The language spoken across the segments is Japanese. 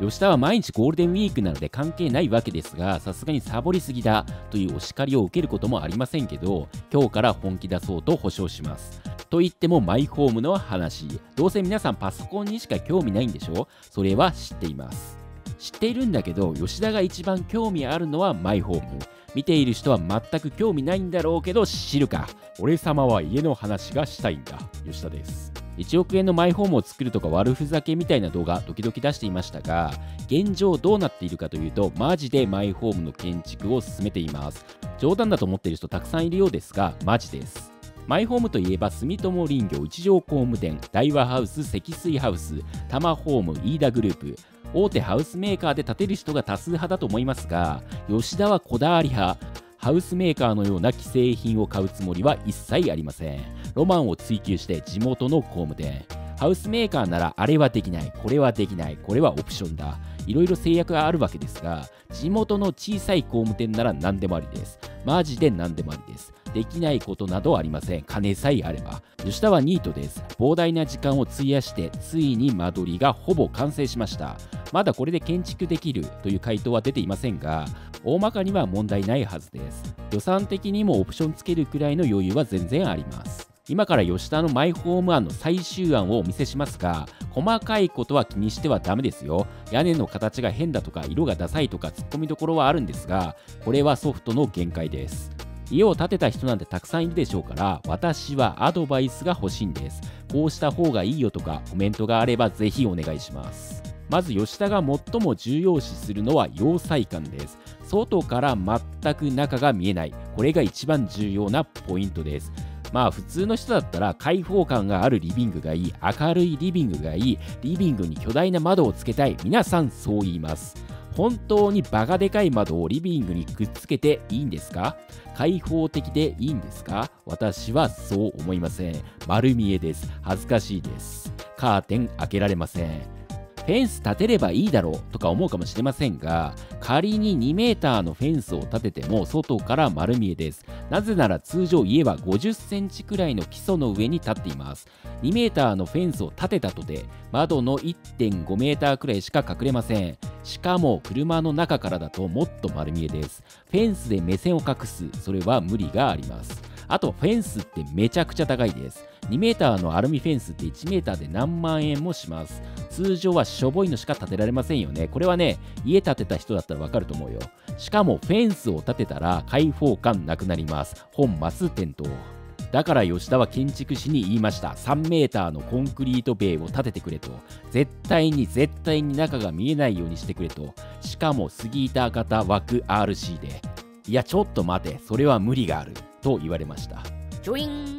吉田は毎日ゴールデンウィークなので関係ないわけですが、さすがにサボりすぎだというお叱りを受けることもありませんけど、今日から本気出そうと保証します。と言ってもマイホームの話。どうせ皆さんパソコンにしか興味ないんでしょ？それは知っています。知っているんだけど、吉田が一番興味あるのはマイホーム。見ている人は全く興味ないんだろうけど知るか。俺様は家の話がしたいんだ。吉田です。1億円のマイホームを作るとか悪ふざけみたいな動画時々出していましたが現状どうなっているかというとマジでマイホームの建築を進めています。冗談だと思っている人たくさんいるようですがマジです。マイホームといえば住友林業一条工務店大和ハウス積水ハウスタマホーム飯田グループ。大手ハウスメーカーで建てる人が多数派だと思いますが吉田はこだわり派。ハウスメーカーのような既製品を買うつもりは一切ありません。ロマンを追求して地元の工務店。ハウスメーカーならあれはできないこれはできないこれはオプションだ。いろいろ制約があるわけですが地元の小さい工務店なら何でもありです。マジで何でもありです。できないことなどありません。金さえあれば。吉田はニートです。膨大な時間を費やしてついに間取りがほぼ完成しました。まだこれで建築できる。という回答は出ていませんが大まかには問題ないはずです。予算的にもオプションつけるくらいの余裕は全然あります。今から吉田のマイホーム案の最終案をお見せしますが細かいことは気にしてはダメですよ。屋根の形が変だとか色がダサいとかツッコミどころはあるんですがこれはソフトの限界です。家を建てた人なんてたくさんいるでしょうから私はアドバイスが欲しいんです。こうした方がいいよとかコメントがあればぜひお願いします。まず吉田が最も重要視するのは要塞感です。外から全く中が見えない。これが一番重要なポイントです。まあ普通の人だったら開放感があるリビングがいい、明るいリビングがいい、リビングに巨大な窓をつけたい、皆さんそう言います。本当にバカでかい窓をリビングにくっつけていいんですか？開放的でいいんですか？私はそう思いません。丸見えです。恥ずかしいです。カーテン開けられません。フェンス立てればいいだろうとか思うかもしれませんが、仮に2メーターのフェンスを立てても外から丸見えです。なぜなら通常家は50センチくらいの基礎の上に立っています。2メーーのフェンスを立てたとて、窓の1.5メーターくらいしか隠れません。しかも車の中からだともっと丸見えです。フェンスで目線を隠す、それは無理があります。あとフェンスってめちゃくちゃ高いです。2メーターのアルミフェンスって1メーターで何万円もします。通常はしょぼいのしか建てられませんよね。これはね、家建てた人だったらわかると思うよ。しかもフェンスを建てたら開放感なくなります。本末転倒。だから吉田は建築士に言いました。3メーターのコンクリート塀を建ててくれと。絶対に絶対に中が見えないようにしてくれと。しかも杉板型枠 RC で。いや、ちょっと待て。それは無理がある。と言われました。ジョイン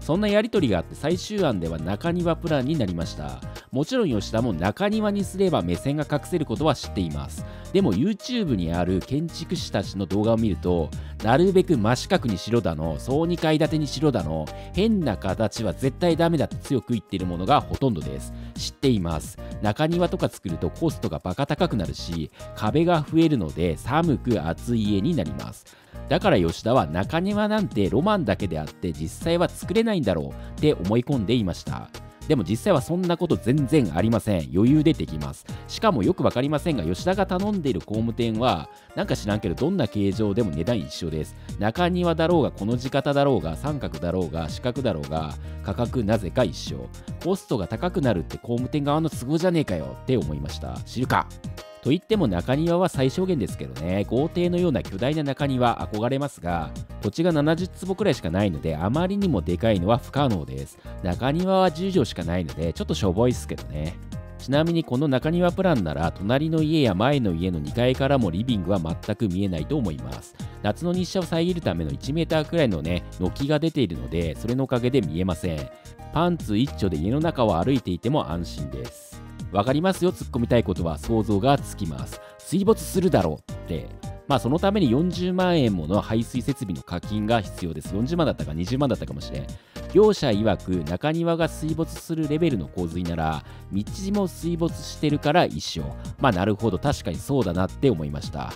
そんなやり取りがあって最終案では中庭プランになりました。もちろん吉田も中庭にすれば目線が隠せることは知っています。でも YouTube にある建築士たちの動画を見るとなるべく真四角にしろだの総2階建てにしろだの変な形は絶対ダメだって強く言っているものがほとんどです。知っています。中庭とか作るとコストがバカ高くなるし壁が増えるので寒く暑い家になりますだから吉田は中庭なんてロマンだけであって実際は作れないんだろうって思い込んでいました。でも実際はそんなこと全然ありません。余裕でできます。しかもよくわかりませんが、吉田が頼んでいる工務店は、なんか知らんけど、どんな形状でも値段一緒です。中庭だろうが、この字型だろうが、三角だろうが、四角だろうが、価格なぜか一緒。コストが高くなるって工務店側の都合じゃねえかよって思いました。知るかといっても中庭は最小限ですけどね、豪邸のような巨大な中庭憧れますが、土地が70坪くらいしかないので、あまりにもでかいのは不可能です。中庭は10畳しかないので、ちょっとしょぼいっすけどね。ちなみにこの中庭プランなら隣の家や前の家の2階からもリビングは全く見えないと思います夏の日射を遮るための 1m くらいのね軒が出ているのでそれのおかげで見えませんパンツ一丁で家の中を歩いていても安心ですわかりますよ、突っ込みたいことは想像がつきます。水没するだろうって。まあそのために40万円もの排水設備の課金が必要です。40万だったか20万だったかもしれん。業者曰く中庭が水没するレベルの洪水なら道も水没してるから一緒。まあなるほど確かにそうだなって思いました。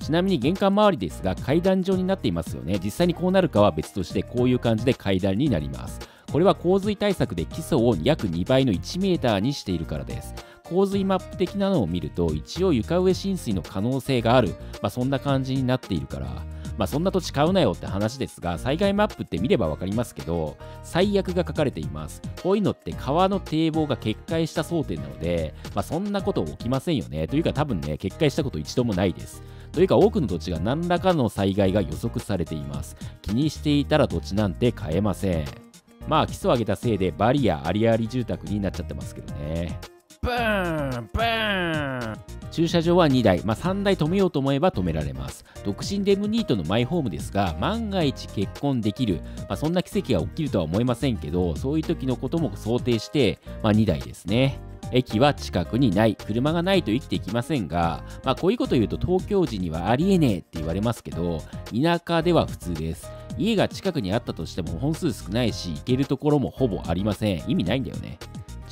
ちなみに玄関周りですが階段状になっていますよね。実際にこうなるかは別としてこういう感じで階段になります。これは洪水対策で基礎を約2倍の 1m にしているからです。洪水マップ的なのを見ると一応床上浸水の可能性がある、まあ、そんな感じになっているからまあそんな土地買うなよって話ですが、災害マップって見れば分かりますけど、最悪が書かれています。こういうのって川の堤防が決壊した想定なので、まあそんなこと起きませんよね。というか多分ね、決壊したこと一度もないです。というか多くの土地が何らかの災害が予測されています。気にしていたら土地なんて買えません。まあ基礎上げたせいでバリアありあり住宅になっちゃってますけどね。ブーンブーン駐車場は2台、まあ、3台止めようと思えば止められます。独身デムニートのマイホームですが、万が一結婚できる、まあ、そんな奇跡が起きるとは思いませんけど、そういう時のことも想定して、まあ、2台ですね。駅は近くにない、車がないと生きていきませんが、まあ、こういうこと言うと東京時にはありえねえって言われますけど、田舎では普通です。家が近くにあったとしても本数少ないし、行けるところもほぼありません。意味ないんだよね。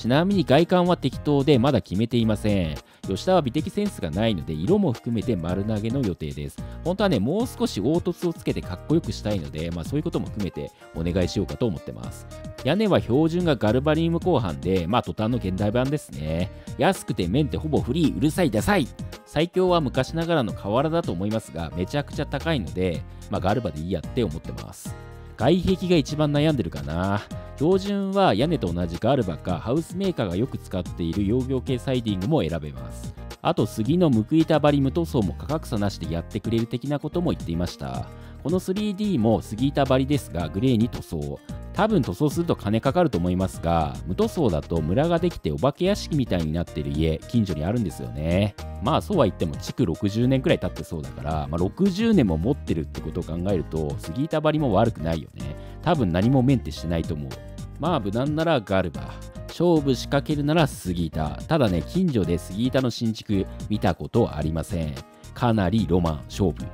ちなみに外観は適当でまだ決めていません。吉田は美的センスがないので色も含めて丸投げの予定です。本当はね、もう少し凹凸をつけてかっこよくしたいので、まあそういうことも含めてお願いしようかと思ってます。屋根は標準がガルバリウム後半で、まあ途端の現代版ですね。安くてメンテほぼフリー、うるさいダサい最強は昔ながらの瓦だと思いますが、めちゃくちゃ高いので、まあガルバでいいやって思ってます。外壁が一番悩んでるかな。標準は屋根と同じガルバかハウスメーカーがよく使っている養業系サイディングも選べます。あと杉の報いた張り無塗装も価格差なしでやってくれる的なことも言っていました。この 3D も杉板張りですがグレーに塗装。多分塗装すると金かかると思いますが、無塗装だとムラができてお化け屋敷みたいになってる家、近所にあるんですよね。まあそうは言っても築60年くらい経ってそうだから、まあ、60年も持ってるってことを考えると、杉板張りも悪くないよね。多分何もメンテしてないと思う。まあ無難ならガルバ。勝負仕掛けるなら杉板。ただね、近所で杉板の新築見たことありません。かなりロマン、勝負。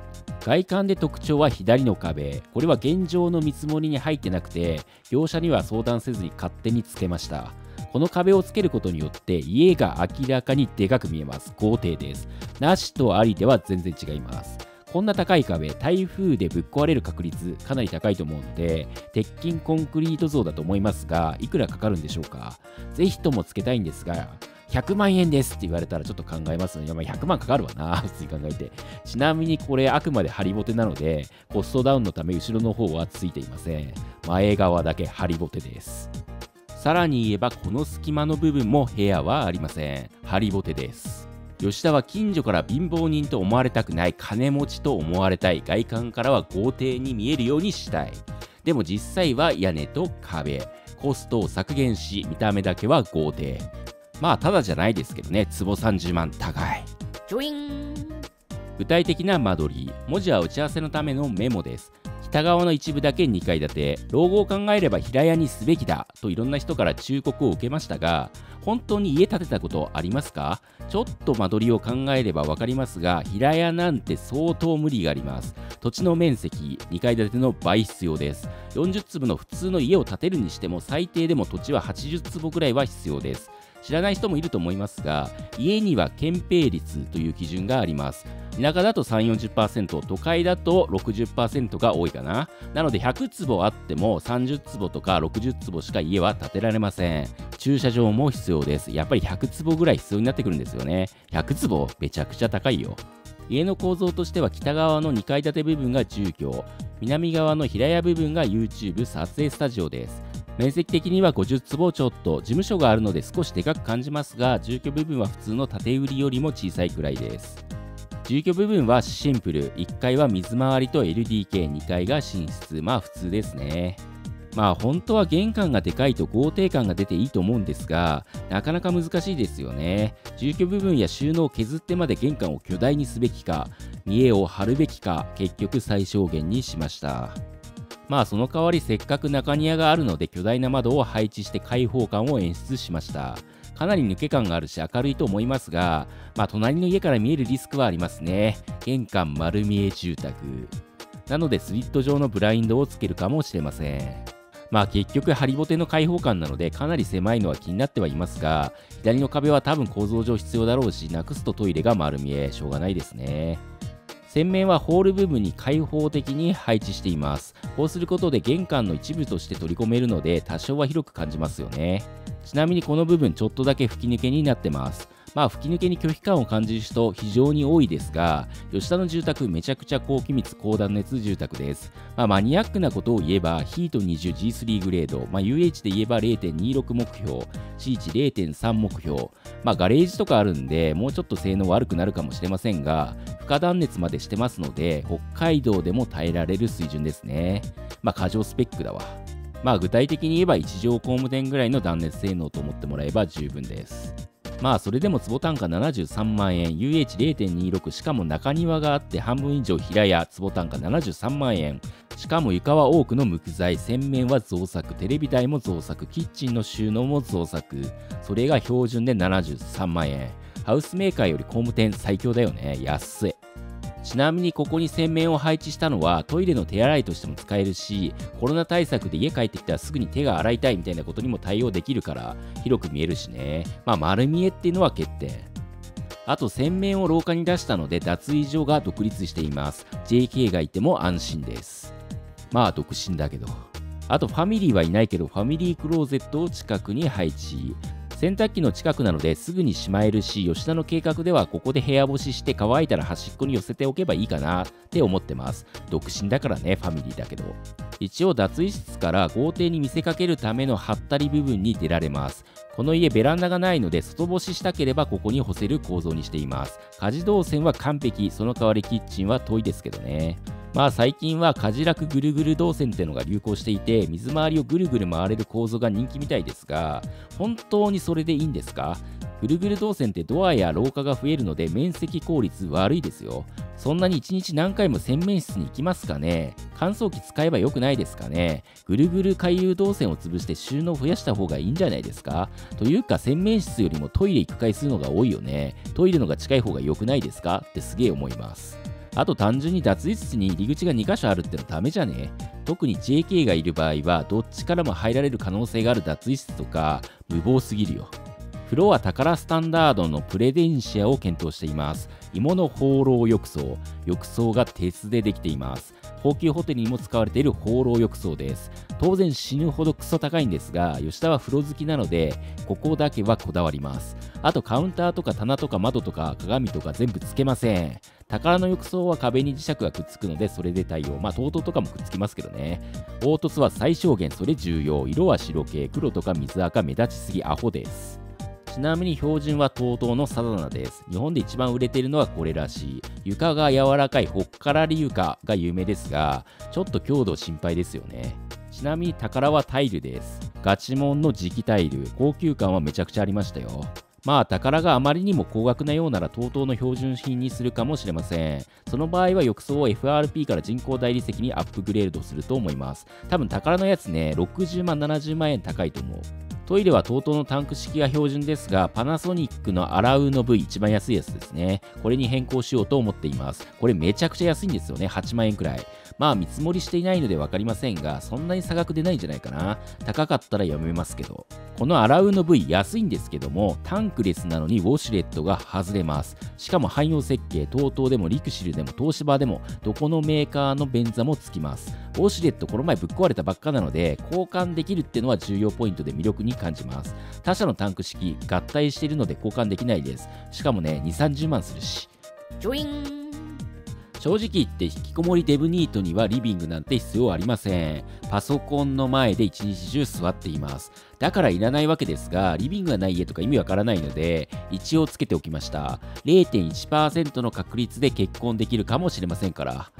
外観で特徴は左の壁。これは現状の見積もりに入ってなくて、業者には相談せずに勝手につけました。この壁をつけることによって家が明らかにでかく見えます。豪邸です。なしとありでは全然違います。こんな高い壁、台風でぶっ壊れる確率かなり高いと思うので、鉄筋コンクリート像だと思いますが、いくらかかるんでしょうか？ぜひともつけたいんですが、100万円ですって言われたらちょっと考えますので、まあ、100万かかるわな、普通に考えて。ちなみにこれあくまでハリボテなので、コストダウンのため後ろの方はついていません。前側だけハリボテです。さらに言えばこの隙間の部分も部屋はありません。ハリボテです。吉田は近所から貧乏人と思われたくない金持ちと思われたい外観からは豪邸に見えるようにしたい。でも実際は屋根と壁。コストを削減し見た目だけは豪邸。まあただじゃないですけどね。坪30万高い。具体的な間取り。文字は打ち合わせのためのメモです北側の一部だけ2階建て。老後を考えれば平屋にすべきだといろんな人から忠告を受けましたが本当に家建てたことありますか？ちょっと間取りを考えれば分かりますが平屋なんて相当無理があります。土地の面積2階建ての倍必要です。40坪の普通の家を建てるにしても最低でも土地は80坪ぐらいは必要です。知らない人もいると思いますが家には憲兵率という基準があります田舎だと3、40%、都会だと60%が多いかな。なので100坪あっても30坪とか60坪しか家は建てられません。駐車場も必要です。やっぱり100坪ぐらい必要になってくるんですよね。100坪めちゃくちゃ高いよ。家の構造としては北側の2階建て部分が住居、南側の平屋部分が YouTube 撮影スタジオです。面積的には50坪ちょっと、事務所があるので少しでかく感じますが、住居部分は普通の建売りよりも小さいくらいです。住居部分はシンプル。1階は水回りと LDK、2階が寝室。まあ普通ですね。まあ本当は玄関がでかいと豪邸感が出ていいと思うんですが、なかなか難しいですよね。住居部分や収納を削ってまで玄関を巨大にすべきか、見栄を張るべきか、結局最小限にしました。まあその代わりせっかく中庭があるので巨大な窓を配置して開放感を演出しました。かなり抜け感があるし明るいと思いますが、まあ、隣の家から見えるリスクはありますね。玄関丸見え住宅。なのでスリット状のブラインドをつけるかもしれません。まあ結局ハリボテの開放感なのでかなり狭いのは気になってはいますが、左の壁は多分構造上必要だろうし、なくすとトイレが丸見え、しょうがないですね。洗面はホール部分に開放的に配置しています。こうすることで玄関の一部として取り込めるので多少は広く感じますよね。ちなみにこの部分ちょっとだけ吹き抜けになってます。まあ吹き抜けに拒否感を感じる人非常に多いですが、吉田の住宅めちゃくちゃ高気密高断熱住宅です。まあマニアックなことを言えば、ヒート 20G3 グレード、まあ UH で言えば0.26目標、C 値0.3目標、まあガレージとかあるんで、もうちょっと性能悪くなるかもしれませんが、不可断熱までしてますので、北海道でも耐えられる水準ですね。まあ過剰スペックだわ。まあ具体的に言えば1畳工務店ぐらいの断熱性能と思ってもらえば十分です。まあそれでも坪単価73万円、UH0.26 しかも中庭があって半分以上平屋、坪単価73万円。しかも床は多くの木材、洗面は造作、テレビ台も造作、キッチンの収納も造作。それが標準で73万円。ハウスメーカーより工務店最強だよね。安い。ちなみにここに洗面を配置したのはトイレの手洗いとしても使えるしコロナ対策で家帰ってきたらすぐに手が洗いたいみたいなことにも対応できるから広く見えるしね。まあ丸見えっていうのは欠点。あと洗面を廊下に出したので脱衣所が独立しています。JK がいても安心です。まあ独身だけど。あとファミリーはいないけどファミリークローゼットを近くに配置。洗濯機の近くなのですぐにしまえるし、吉田の計画ではここで部屋干しして乾いたら端っこに寄せておけばいいかなって思ってます。独身だからね、ファミリーだけど。一応脱衣室から豪邸に見せかけるためのハったり部分に出られます。この家ベランダがないので外干ししたければここに干せる構造にしています。家事動線は完璧、その代わりキッチンは遠いですけどね。まあ最近は家事楽ぐるぐる動線ってのが流行していて水回りをぐるぐる回れる構造が人気みたいですが本当にそれでいいんですか？ぐるぐる動線ってドアや廊下が増えるので面積効率悪いですよ。そんなに1日何回も洗面室に行きますかね。乾燥機使えばよくないですかね。ぐるぐる回遊動線を潰して収納増やした方がいいんじゃないですか。というか洗面室よりもトイレ行く回数のが多いよね。トイレのが近い方が良くないですか？ってすげえ思います。あと単純に脱衣室に入り口が2箇所あるってのダメじゃね？特に JK がいる場合はどっちからも入られる可能性がある脱衣室とか無謀すぎるよ。風呂は宝スタンダードのプレデンシアを検討しています。芋の放浪浴槽。浴槽が鉄でできています。高級ホテルにも使われている放浪浴槽です。当然死ぬほどクソ高いんですが、吉田は風呂好きなので、ここだけはこだわります。あとカウンターとか棚とか窓とか鏡とか全部つけません。宝の浴槽は壁に磁石がくっつくのでそれで対応。まあ、トートとかもくっつきますけどね。凹凸は最小限、それ重要。色は白系、黒とか水赤、目立ちすぎ、アホです。ちなみに標準は TOTO のサダナです。日本で一番売れているのはこれらしい。床が柔らかいほっからり床が有名ですが、ちょっと強度心配ですよね。ちなみに宝はタイルです。ガチモンの磁気タイル。高級感はめちゃくちゃありましたよ。まあ宝があまりにも高額なようなら TOTO の標準品にするかもしれません。その場合は浴槽を FRP から人工大理石にアップグレードすると思います。多分宝のやつね、60万、70万円高いと思う。トイレは TOTO のタンク式が標準ですが、パナソニックのアラウの V 一番安いやつですね。これに変更しようと思っています。これめちゃくちゃ安いんですよね。8万円くらい。まあ見積もりしていないので分かりませんが、そんなに差額出ないんじゃないかな。高かったらやめますけど。このアラウの V 安いんですけども、タンクレスなのにウォシュレットが外れます。しかも汎用設計、TOTO でもリクシルでも東芝でも、どこのメーカーの便座もつきます。ウォシュレットこの前ぶっ壊れたばっかなので、交換できるってのは重要ポイントで魅力に感じます。他社のタンク式、合体しているので交換できないです。しかもね、2、30万するし。ジョイン正直言って引きこもりデブニートにはリビングなんて必要ありません。パソコンの前で一日中座っています。だからいらないわけですが、リビングがない家とか意味わからないので、一応つけておきました。0.1%の確率で結婚できるかもしれませんから。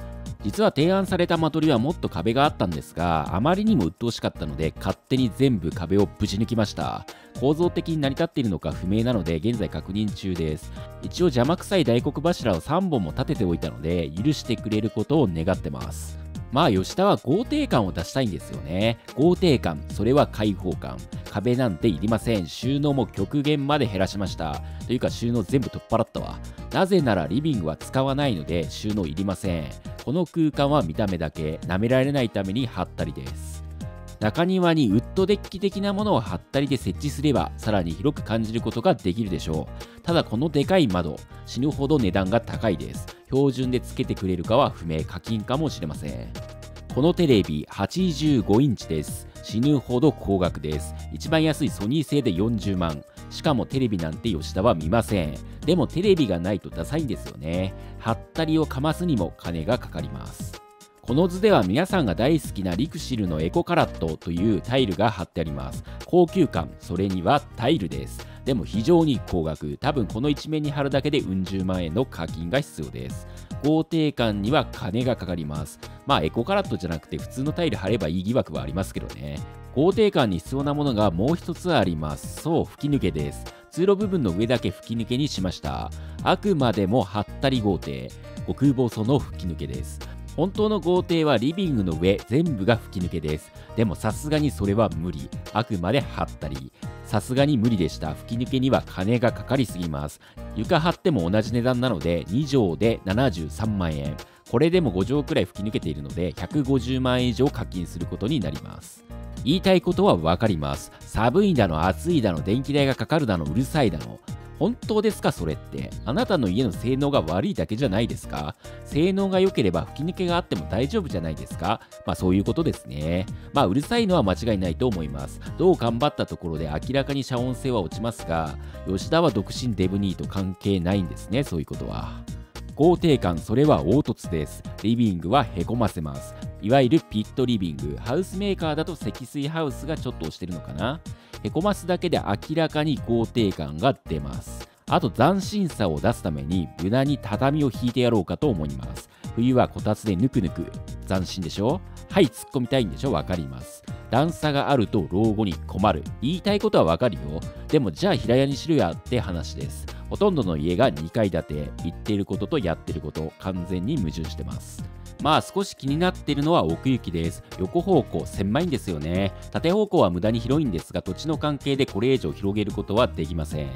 実は提案された間取りはもっと壁があったんですが、あまりにも鬱陶しかったので、勝手に全部壁をぶち抜きました。構造的に成り立っているのか不明なので、現在確認中です。一応邪魔くさい大黒柱を3本も立てておいたので、許してくれることを願ってます。まあ吉田は豪邸感を出したいんですよね。豪邸感、それは開放感。壁なんていりません。収納も極限まで減らしました。というか収納全部取っ払ったわ。なぜならリビングは使わないので収納いりません。この空間は見た目だけ、舐められないために貼ったりです。中庭にウッドデッキ的なものを貼ったりで設置すれば、さらに広く感じることができるでしょう。ただこのでかい窓、死ぬほど値段が高いです。標準で付けてくれるかは不明、課金かもしれません。このテレビ85インチです。死ぬほど高額です。一番安いソニー製で40万。しかもテレビなんて吉田は見ません。でもテレビがないとダサいんですよね。はったりをかますにも金がかかります。この図では皆さんが大好きなリクシルのエコカラットというタイルが貼ってあります。高級感、それにはタイルです。でも非常に高額、多分この一面に貼るだけでうん十万円の課金が必要です。豪邸感には金がかかります。まあエコカラットじゃなくて普通のタイル貼ればいい疑惑はありますけどね。豪邸感に必要なものがもう一つあります。そう、吹き抜けです。通路部分の上だけ吹き抜けにしました。あくまでもはったり豪邸。極細の吹き抜けです。本当の豪邸はリビングの上全部が吹き抜けです。でもさすがにそれは無理。あくまで張ったり。さすがに無理でした。吹き抜けには金がかかりすぎます。床張っても同じ値段なので2畳で73万円。これでも5畳くらい吹き抜けているので150万円以上課金することになります。言いたいことはわかります。寒いだの、暑いだの、電気代がかかるだの、うるさいだの。本当ですかそれって。あなたの家の性能が悪いだけじゃないですか性能が良ければ吹き抜けがあっても大丈夫じゃないですかまあそういうことですね。まあうるさいのは間違いないと思います。どう頑張ったところで明らかに遮音性は落ちますが、吉田は独身デブニーと関係ないんですね、そういうことは。肯定感、それは凹凸です。リビングはへこませます。いわゆるピットリビング。ハウスメーカーだと積水ハウスがちょっと押してるのかなへこますだけで明らかに肯定感が出ます。あと斬新さを出すために無駄に畳を引いてやろうかと思います。冬はこたつでぬくぬく。斬新でしょ？はい、突っ込みたいんでしょ？わかります。段差があると老後に困る。言いたいことはわかるよ。でもじゃあ平屋にしろやって話です。ほとんどの家が2階建て。行っていることとやってること、完全に矛盾してます。まあ少し気になっているのは奥行きです。横方向狭いんですよね。縦方向は無駄に広いんですが土地の関係でこれ以上広げることはできません。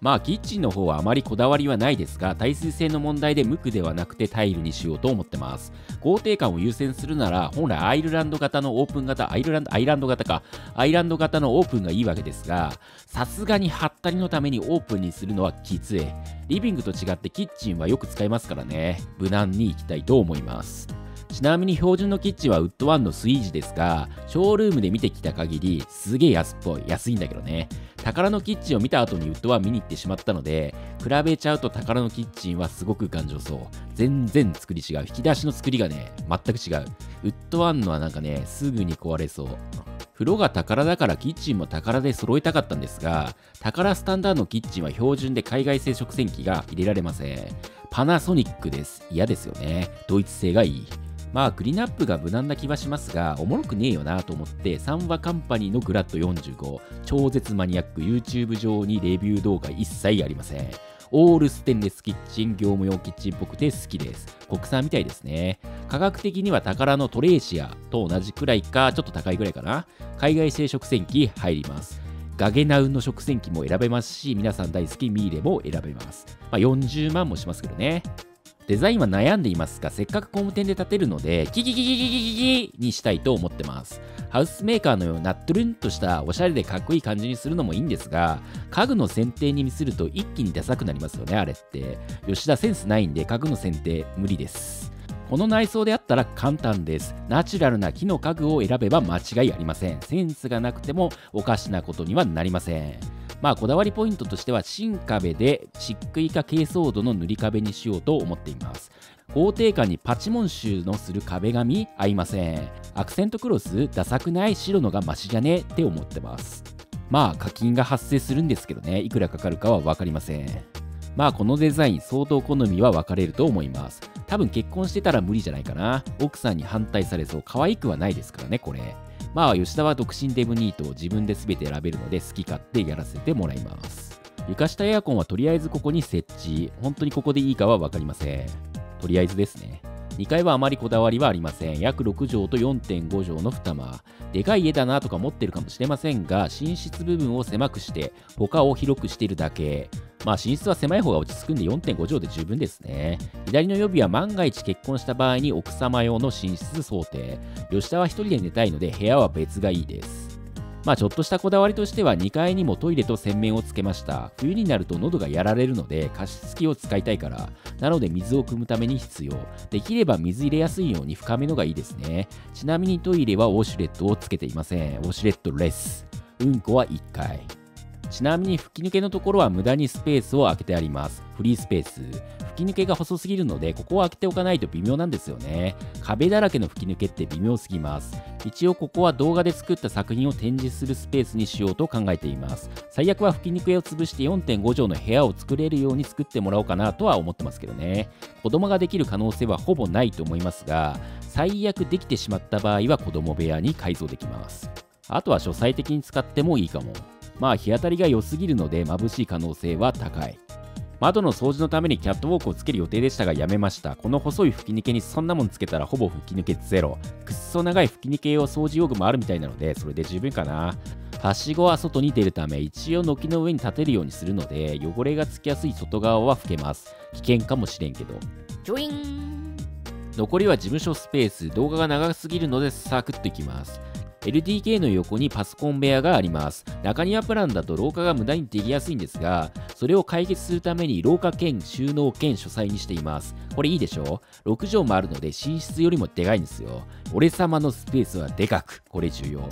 まあキッチンの方はあまりこだわりはないですが耐水性の問題で無垢ではなくてタイルにしようと思ってます肯定感を優先するなら本来アイルランド型のオープン型アイルランドアイランド型かアイランド型のオープンがいいわけですがさすがにハったりのためにオープンにするのはきついリビングと違ってキッチンはよく使えますからね無難に行きたいと思いますちなみに標準のキッチンはウッドワンのスイージですが、ショールームで見てきた限り、すげえ安っぽい。安いんだけどね。宝のキッチンを見た後にウッドワン見に行ってしまったので、比べちゃうと宝のキッチンはすごく頑丈そう。全然作り違う。引き出しの作りがね、全く違う。ウッドワンのはなんかね、すぐに壊れそう。風呂が宝だからキッチンも宝で揃えたかったんですが、宝スタンダードのキッチンは標準で海外製食洗機が入れられません。パナソニックです。嫌ですよね。ドイツ製がいい。まあ、クリーンアップが無難な気はしますが、おもろくねえよなと思って、サンワカンパニーのグラッド45、超絶マニアック YouTube 上にレビュー動画一切ありません。オールステンレスキッチン、業務用キッチンっぽくて好きです。国産みたいですね。価格的には宝のトレーシアと同じくらいか、ちょっと高いくらいかな。海外製食洗機入ります。ガゲナウンの食洗機も選べますし、皆さん大好きミーレも選べます。まあ、40万もしますけどね。デザインは悩んでいますが、せっかく工務店で建てるので、キキキキキキキキにしたいと思ってます。ハウスメーカーのようなトゥルンとしたおしゃれでかっこいい感じにするのもいいんですが、家具の選定にミスると一気にダサくなりますよね、あれって。吉田センスないんで家具の選定無理です。この内装であったら簡単です。ナチュラルな木の家具を選べば間違いありません。センスがなくてもおかしなことにはなりません。まあこだわりポイントとしては新壁で漆喰か珪藻土の塗り壁にしようと思っています。豪邸感にパチモン臭のする壁紙合いません。アクセントクロスダサくない白のがマシじゃねって思ってます。まあ課金が発生するんですけどね。いくらかかるかは分かりません。まあこのデザイン相当好みは分かれると思います。多分結婚してたら無理じゃないかな。奥さんに反対されそう。可愛くはないですからねこれ。まあ吉田は独身デブニートを自分で全て選べるので好き勝手やらせてもらいます。床下エアコンはとりあえずここに設置。本当にここでいいかは分かりません。とりあえずですね。2階はあまりこだわりはありません。約6畳と4.5畳の2間。でかい家だなとか持ってるかもしれませんが、寝室部分を狭くして、他を広くしているだけ。まあ寝室は狭い方が落ち着くんで4.5畳で十分ですね。左の予備は万が一結婚した場合に奥様用の寝室想定。吉田は1人で寝たいので部屋は別がいいです。まあちょっとしたこだわりとしては2階にもトイレと洗面をつけました。冬になると喉がやられるので加湿器を使いたいから。なので水を汲むために必要。できれば水入れやすいように深めのがいいですね。ちなみにトイレはウォシュレットをつけていません。ウォシュレットレス。うんこは1回。ちなみに吹き抜けのところは無駄にスペースを空けてあります。フリースペース。吹き抜けが細すぎるので、ここを開けておかないと微妙なんですよね。壁だらけの吹き抜けって微妙すぎます。一応ここは動画で作った作品を展示するスペースにしようと考えています。最悪は吹き抜けを潰して4.5畳の部屋を作れるように作ってもらおうかなとは思ってますけどね。子供ができる可能性はほぼないと思いますが、最悪できてしまった場合は子供部屋に改造できます。あとは書斎的に使ってもいいかも。まあ日当たりが良すぎるので眩しい可能性は高い。窓の掃除のためにキャットウォークをつける予定でしたがやめました。この細い吹き抜けにそんなもんつけたらほぼ吹き抜けゼロ。くっそ長い吹き抜け用掃除用具もあるみたいなので、それで十分かな。はしごは外に出るため、一応軒の上に立てるようにするので、汚れがつきやすい外側は拭けます。危険かもしれんけど。ジョイン残りは事務所スペース、動画が長すぎるのでサクッといきます。LDK の横にパソコン部屋があります。中庭プランだと廊下が無駄にできやすいんですが、それを解決するために廊下兼収納兼書斎にしています。これいいでしょ ?6 畳もあるので寝室よりもでかいんですよ。俺様のスペースはでかく、これ重要。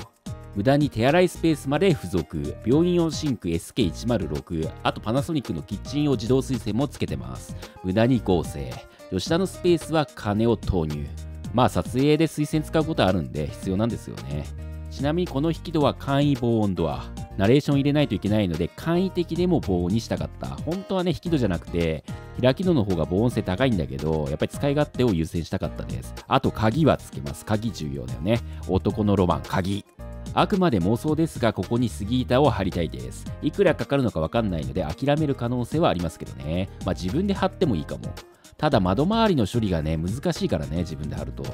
無駄に手洗いスペースまで付属、病院用シンク SK106、あとパナソニックのキッチン用自動水栓もつけてます。無駄に合成。吉田のスペースは金を投入。まあ撮影で水栓使うことあるんで必要なんですよね。ちなみにこの引き戸は簡易防音ドア。ナレーション入れないといけないので簡易的でも防音にしたかった。本当はね、引き戸じゃなくて、開き戸の方が防音性高いんだけど、やっぱり使い勝手を優先したかったです。あと鍵はつけます。鍵重要だよね。男のロマン、鍵。あくまで妄想ですが、ここに杉板を貼りたいです。いくらかかるのかわかんないので諦める可能性はありますけどね。まあ自分で貼ってもいいかも。ただ窓周りの処理がね、難しいからね、自分で貼ると。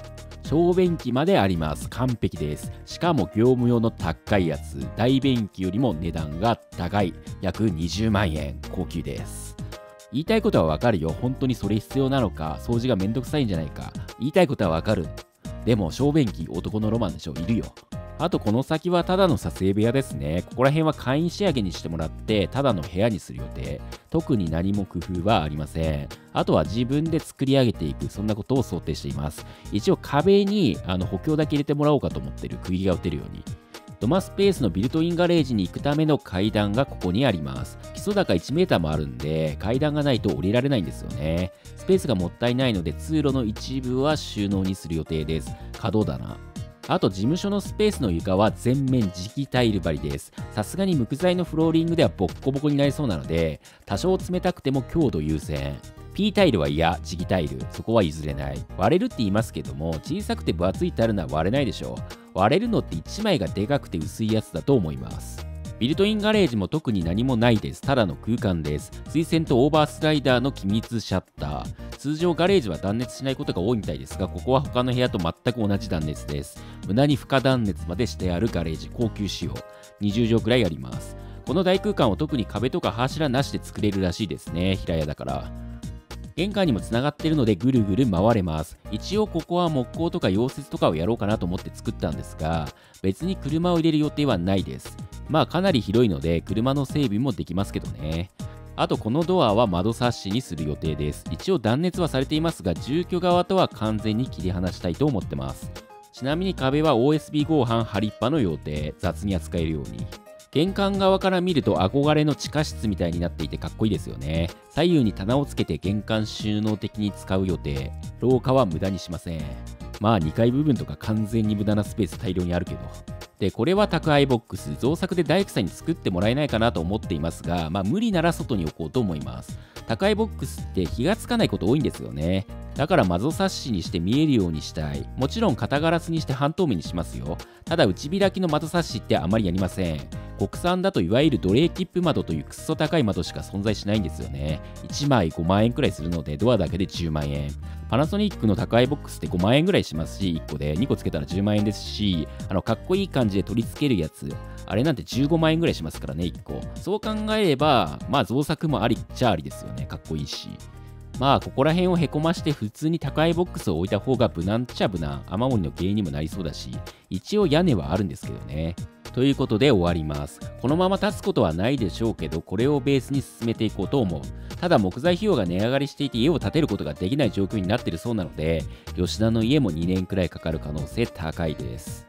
小便器まであります。完璧です。しかも業務用の高いやつ。大便器よりも値段が高い。約20万円。高級です。言いたいことはわかるよ。本当にそれ必要なのか、掃除がめんどくさいんじゃないか。言いたいことはわかる。でも、小便器男のロマンでしょ。いるよ。あとこの先はただの撮影部屋ですね。ここら辺は会員仕上げにしてもらって、ただの部屋にする予定。特に何も工夫はありません。あとは自分で作り上げていく、そんなことを想定しています。一応壁にあの補強だけ入れてもらおうかと思ってる。釘が打てるように。ドマスペースのビルトインガレージに行くための階段がここにあります。基礎高 1m もあるんで、階段がないと降りられないんですよね。スペースがもったいないので、通路の一部は収納にする予定です。可動だな。あと事務所のスペースの床は全面磁気タイル張りです。さすがに無垢材のフローリングではボッコボコになりそうなので、多少冷たくても強度優先。P タイルは嫌、磁気タイル。そこは譲れない。割れるって言いますけども、小さくて分厚いタイルなら割れないでしょう。割れるのって1枚がでかくて薄いやつだと思います。ビルトインガレージも特に何もないです。ただの空間です。水栓とオーバースライダーの機密シャッター。通常ガレージは断熱しないことが多いみたいですが、ここは他の部屋と全く同じ断熱です。無駄に負荷断熱までしてあるガレージ、高級仕様。20畳くらいあります。この大空間を特に壁とか柱なしで作れるらしいですね。平屋だから。玄関にもつながっているのでぐるぐる回れます。一応ここは木工とか溶接とかをやろうかなと思って作ったんですが、別に車を入れる予定はないです。まあかなり広いので車の整備もできますけどね。あとこのドアは窓サッシにする予定です。一応断熱はされていますが、住居側とは完全に切り離したいと思ってます。ちなみに壁は OSB 合板張りっぱの予定。雑に扱えるように。玄関側から見ると憧れの地下室みたいになっていてかっこいいですよね。左右に棚をつけて玄関収納的に使う予定。廊下は無駄にしません。まあ2階部分とか完全に無駄なスペース大量にあるけど。で、これは宅配ボックス、造作で大工さんに作ってもらえないかなと思っていますが、まあ無理なら外に置こうと思います。宅配ボックスって気がつかないこと多いんですよね。だから窓サッシにして見えるようにしたい。もちろん肩ガラスにして半透明にしますよ。ただ内開きの窓サッシってあまりやりません。国産だといわゆるドレーキップ窓というくっそ高い窓しか存在しないんですよね。1枚5万円くらいするのでドアだけで10万円。パナソニックの高いボックスって5万円ぐらいしますし、1個で2個つけたら10万円ですし、あのかっこいい感じで取り付けるやつ、あれなんて15万円ぐらいしますからね、1個。そう考えれば、まあ造作もありっちゃありですよね。かっこいいし。まあ、ここら辺をへこまして普通に高いボックスを置いた方が無難っちゃ無難。雨漏りの原因にもなりそうだし、一応屋根はあるんですけどね。ということで終わります。このまま立つことはないでしょうけど、これをベースに進めていこうと思う。ただ木材費用が値上がりしていて家を建てることができない状況になってるそうなので、吉田の家も2年くらいかかる可能性高いです。